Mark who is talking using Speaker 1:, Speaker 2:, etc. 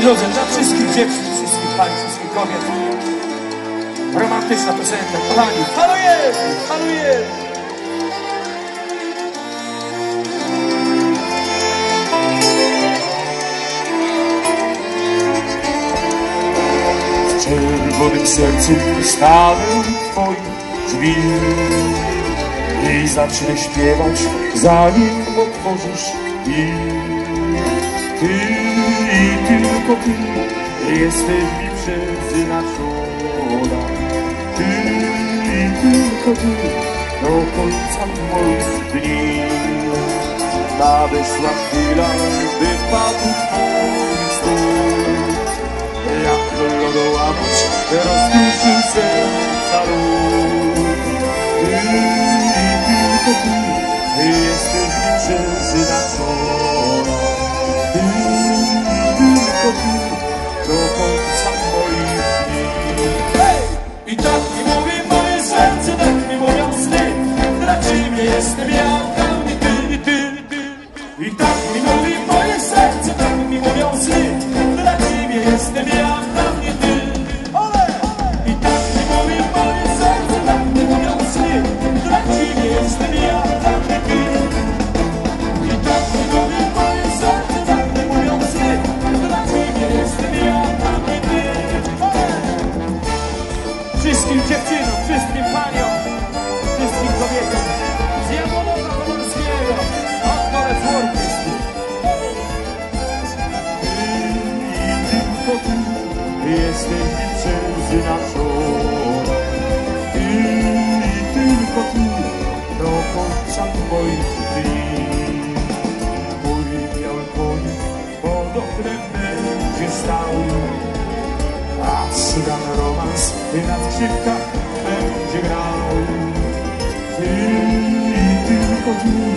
Speaker 1: Drodzy, dla wszystkich dziewczyn, wszystkich pań, wszystkich kobiet. Romantyczna piosenka, kochani. Halujemy, halujemy.
Speaker 2: W czerwonym sercu stanę twoich drzwi i zacznę śpiewać, zanim otworzysz i ty tylko ty jesteś mi przeznaczona. Ty i tylko ty do końca moich dni. Nadeszła chwila, by padł twój stół. Jak lodołamacz rozkruszył serca lód. Ty i tylko ty jesteś mi przeznaczona. Tylko ty do końca moich dni.
Speaker 1: I tak mi mówi moje serce, tak mi mówią sny. Dla ciebie jestem ja, dla mnie ty, ty, ty. I tak Wszystkim dziewczynom, wszystkim paniom, wszystkim kobietom z Jawodowa Pomorskiego, od Kolec
Speaker 2: tylko ty jesteś mi przeznaczona. Ty i tylko ty do końca moich dni. Mój biały koń pod oknem będzie stał, cygan romans na skrzypkach będzie grał. Ty i tylko ty.